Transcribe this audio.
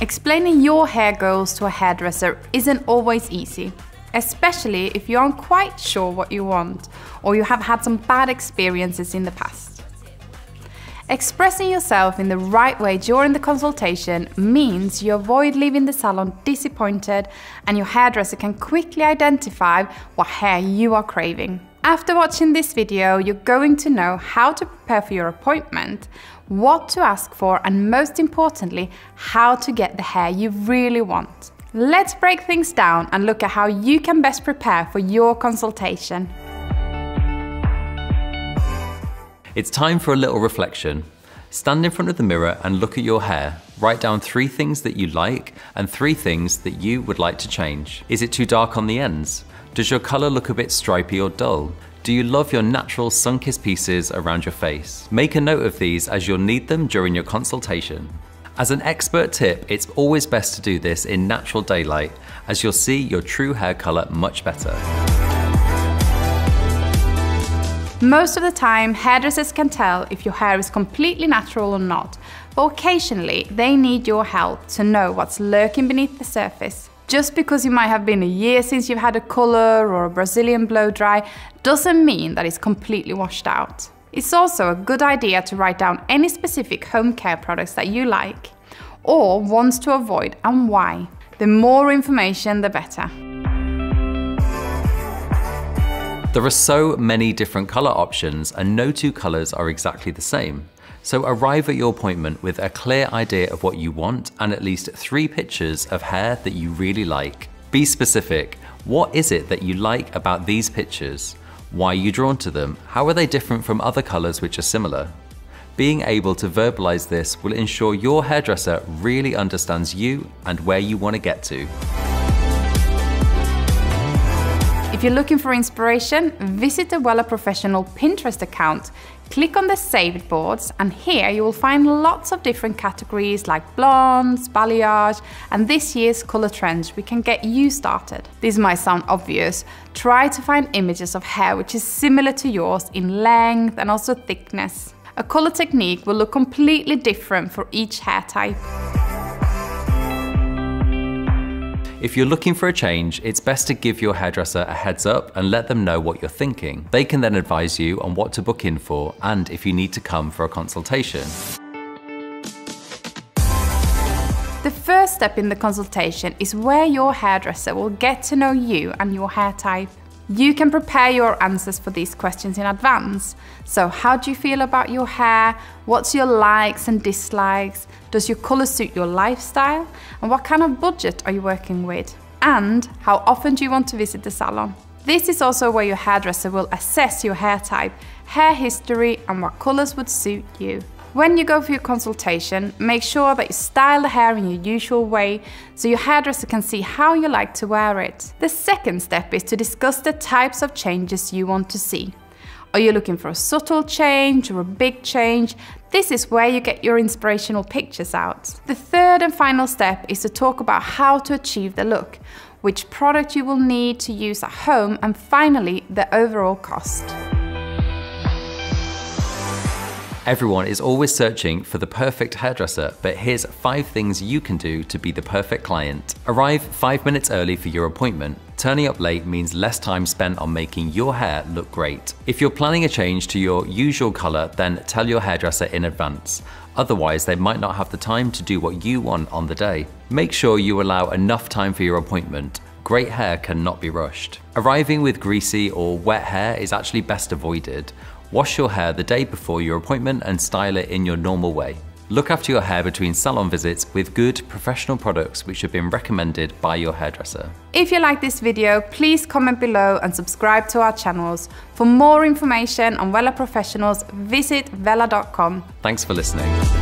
Explaining your hair goals to a hairdresser isn't always easy, especially if you aren't quite sure what you want or you have had some bad experiences in the past. Expressing yourself in the right way during the consultation means you avoid leaving the salon disappointed and your hairdresser can quickly identify what hair you are craving. After watching this video, you're going to know how to prepare for your appointment, what to ask for, and most importantly, how to get the hair you really want. Let's break things down and look at how you can best prepare for your consultation. It's time for a little reflection. Stand in front of the mirror and look at your hair. Write down three things that you like and three things that you would like to change. Is it too dark on the ends? Does your colour look a bit stripy or dull? Do you love your natural sun-kissed pieces around your face? Make a note of these as you'll need them during your consultation. As an expert tip, it's always best to do this in natural daylight as you'll see your true hair colour much better. Most of the time, hairdressers can tell if your hair is completely natural or not, but occasionally they need your help to know what's lurking beneath the surface. Just because you might have been a year since you've had a colour or a Brazilian blow dry doesn't mean that it's completely washed out. It's also a good idea to write down any specific home care products that you like or ones to avoid and why. The more information, the better. There are so many different colour options and no two colours are exactly the same. So arrive at your appointment with a clear idea of what you want and at least three pictures of hair that you really like. Be specific. What is it that you like about these pictures? Why are you drawn to them? How are they different from other colours which are similar? Being able to verbalize this will ensure your hairdresser really understands you and where you want to get to. If you're looking for inspiration, visit the Wella Professional Pinterest account. Click on the saved boards and here you will find lots of different categories like blondes, balayage and this year's colour trends we can get you started. This might sound obvious. Try to find images of hair which is similar to yours in length and also thickness. A colour technique will look completely different for each hair type. If you're looking for a change, it's best to give your hairdresser a heads up and let them know what you're thinking. They can then advise you on what to book in for and if you need to come for a consultation. The first step in the consultation is where your hairdresser will get to know you and your hair type. You can prepare your answers for these questions in advance. So how do you feel about your hair? What's your likes and dislikes? Does your colour suit your lifestyle? And what kind of budget are you working with? And how often do you want to visit the salon? This is also where your hairdresser will assess your hair type, hair history and what colours would suit you. When you go for your consultation, make sure that you style the hair in your usual way so your hairdresser can see how you like to wear it. The second step is to discuss the types of changes you want to see. Are you looking for a subtle change or a big change? This is where you get your inspirational pictures out. The third and final step is to talk about how to achieve the look, which product you will need to use at home, and finally, the overall cost. Everyone is always searching for the perfect hairdresser, but here's five things you can do to be the perfect client. Arrive five minutes early for your appointment. Turning up late means less time spent on making your hair look great. If you're planning a change to your usual color, then tell your hairdresser in advance. Otherwise, they might not have the time to do what you want on the day. Make sure you allow enough time for your appointment. Great hair cannot be rushed. Arriving with greasy or wet hair is actually best avoided. Wash your hair the day before your appointment and style it in your normal way. Look after your hair between salon visits with good professional products which have been recommended by your hairdresser. If you like this video, please comment below and subscribe to our channels. For more information on Wella Professionals, visit wella.com. Thanks for listening.